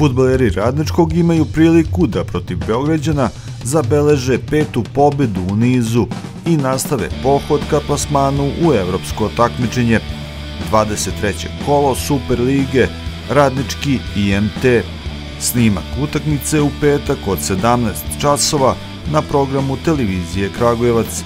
Futbaleri Radničkog imaju priliku da protiv Beograđana zabeleže petu pobedu u nizu i nastave pohod ka plasmanu u evropsko takmičenje. 23. kolo Superlige, Radnički IMT. Snimak utakmice u petak od 17 časova na programu televizije Kragujevac.